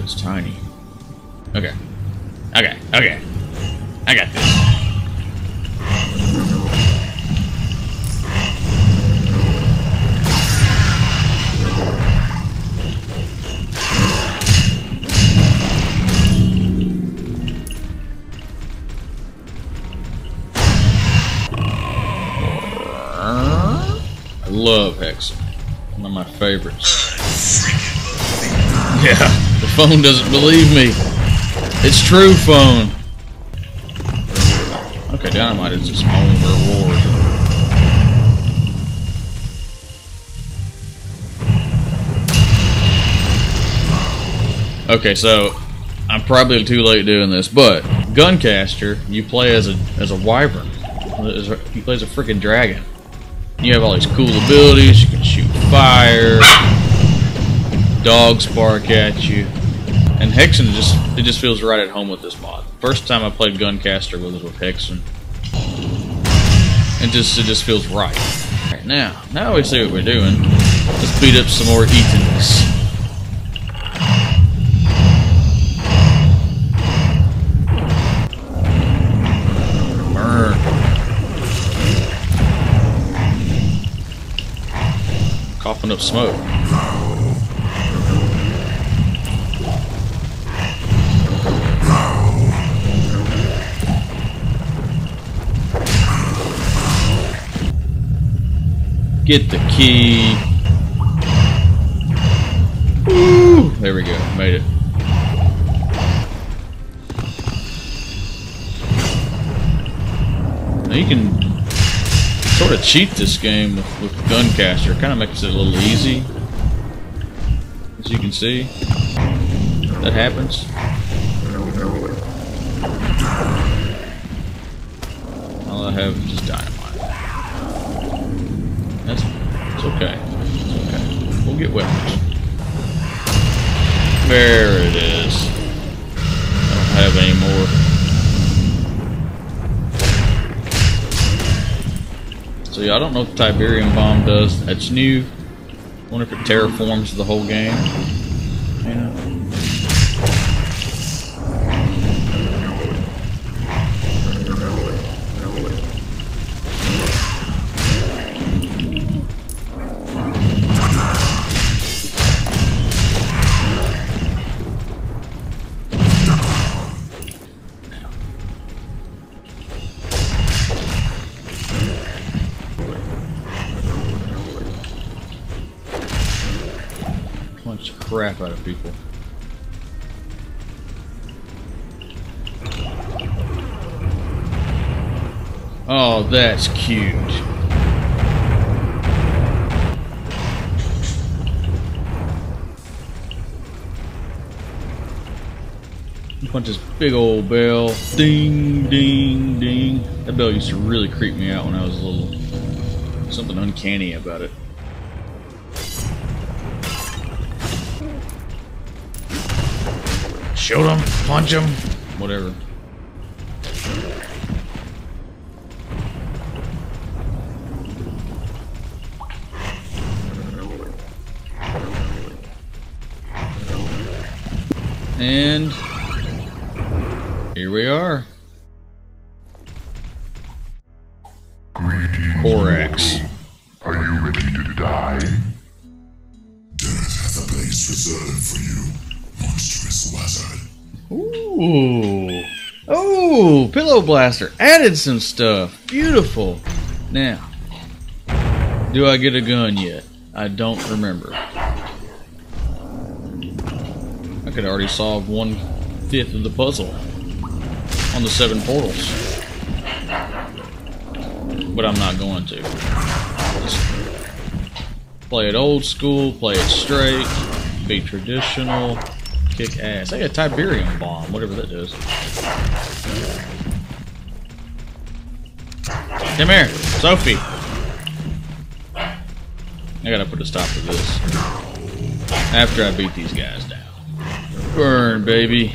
it's tiny. Okay. Okay, okay. I got this. I love Hexen. One of my favorites. Yeah, the phone doesn't believe me. It's true, phone. Okay, dynamite is a small reward. Okay, so I'm probably too late doing this, but Guncaster, you play as a as a wyvern. He plays a freaking dragon. You have all these cool abilities. You can shoot fire. Dogs bark at you. And Hexen just it just feels right at home with this mod. First time I played Guncaster was with Hexen. It just it just feels right. Now, now we see what we're doing. Let's beat up some more Ettins. Burn. Coughing up smoke. Get the key. There we go. Made it. Now you can sort of cheat this game with, with Guncaster. Kind of makes it a little easy. As you can see. That happens. All I have is just dynamite. That's it's okay. It's okay. We'll get weapons. There it is. I don't have any more. So yeah, I don't know what the Tiberium bomb does. That's new. Wonder if it terraforms the whole game. Yeah. Crap out of people. Oh, that's cute. Punch this big old bell. Ding, ding, ding. That bell used to really creep me out when I was a little. Something uncanny about it. Shoot him, punch him, whatever. And here we are. Greetings. Korax. Are you ready to die? Death hath a place reserved Ooh. Oh, Pillow Blaster. Added some stuff. Beautiful. Now, do I get a gun yet? I don't remember. I could already solve one fifth of the puzzle on the seven portals. But I'm not going to. Just play it old school, play it straight, be traditional, kick ass. I got a Tiberium bomb, whatever that does. Come here, Sophie. I gotta put a stop to this. After I beat these guys down. Burn, baby.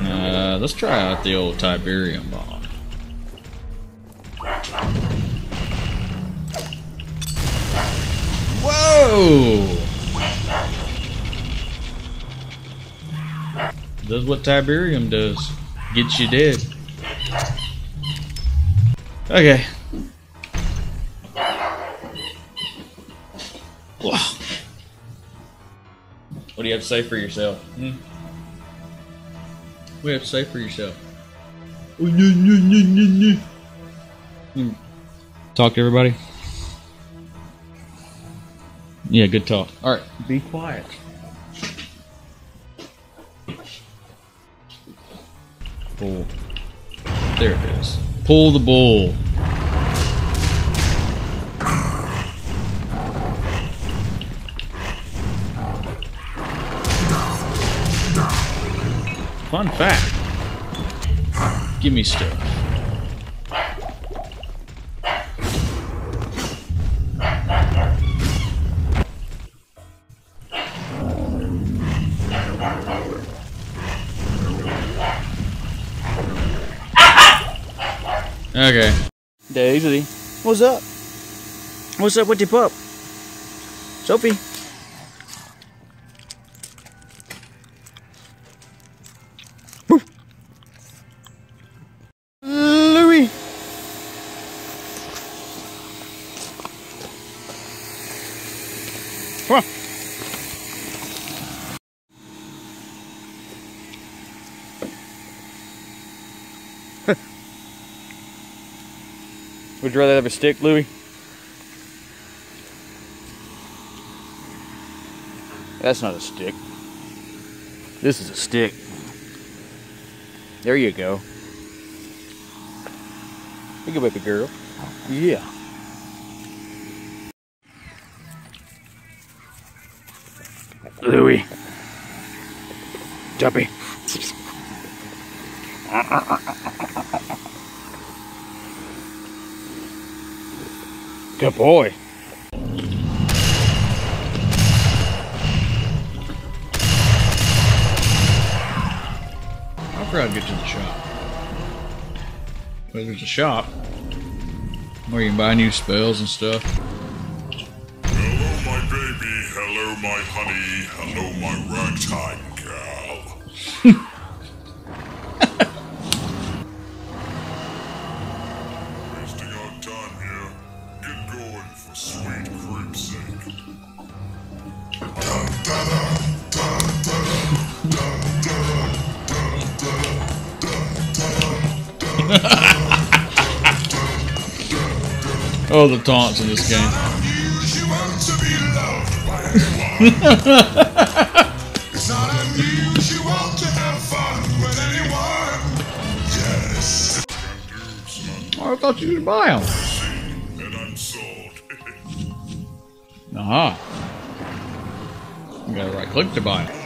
Uh, let's try out the old Tiberium bomb. Does what Tiberium does. Gets you dead. Okay. What do you have to say for yourself? Hmm? What do you have to say for yourself? Hmm. Talk to everybody. Yeah, good talk. All right, be quiet. Pull. There it is. Pull the bull. Fun fact. Give me stuff. Okay. Daisy. What's up? What's up with your pup? Sophie. Would you rather have a stick, Louis? That's not a stick. This is a stick. There you go. You go, baby girl. Yeah. Louis. Jumpy. Uh, uh, uh, Good boy. I forgot to get to the shop. But there's a shop where you can buy new spells and stuff. Hello, my baby. Hello, my honey. Hello, my ragtime Oh, the taunts in this game. it's not to have fun with anyone. Yes. Oh, I thought you could buy them. Aha. You gotta right click to buy them.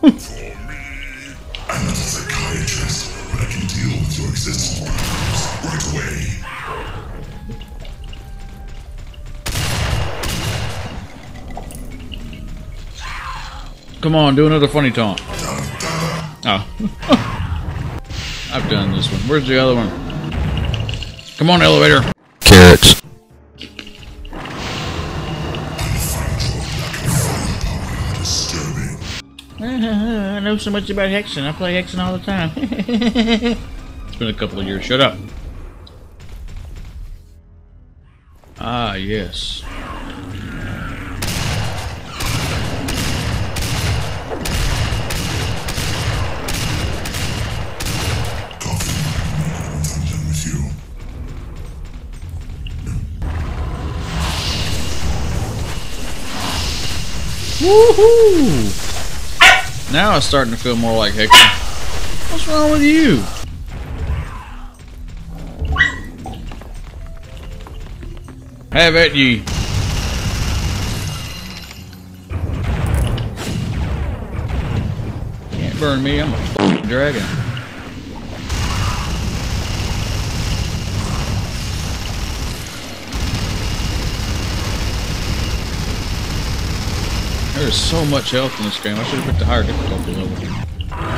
I'm not a psychiatrist, but I can deal with your existence problems right away. Come on, do another funny taunt. Oh. I've done this one. Where's the other one? Come on, elevator. Carrots. Know so much about Hexen. I play Hexen all the time. it's been a couple of years. Shut up. Ah, yes. Woohoo! Now it's starting to feel more like Hexen. What's wrong with you? Have at ye. Can't burn me. I'm a f***ing dragon. There's so much health in this game. I should have picked a higher difficulty level.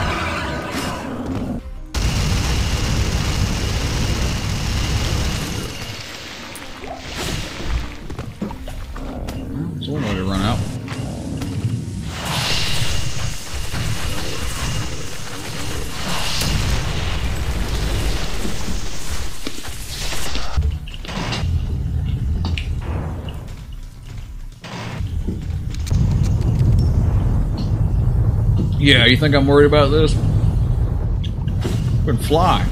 Yeah, you think I'm worried about this? Could fly.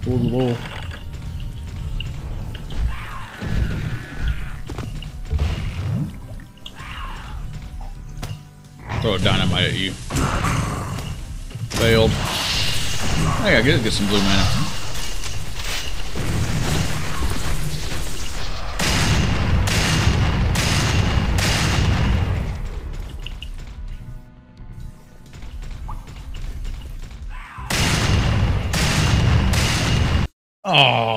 Pull the ball. Throw a dynamite at you. Failed. I gotta get some blue mana. Oh.